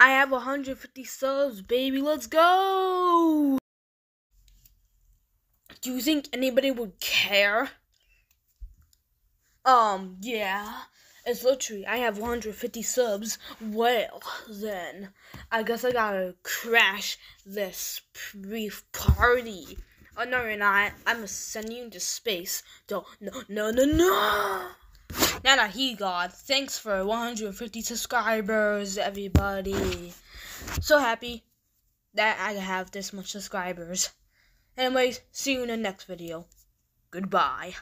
I have 150 subs, baby. Let's go. Do you think anybody would care? Um, yeah. It's literally, I have 150 subs. Well, then, I guess I gotta crash this brief party. Oh, no, you're not. I'm gonna send you into space. Don't, no, no, no, no! Nana He God, thanks for 150 subscribers, everybody. So happy that I have this much subscribers. Anyways, see you in the next video. Goodbye.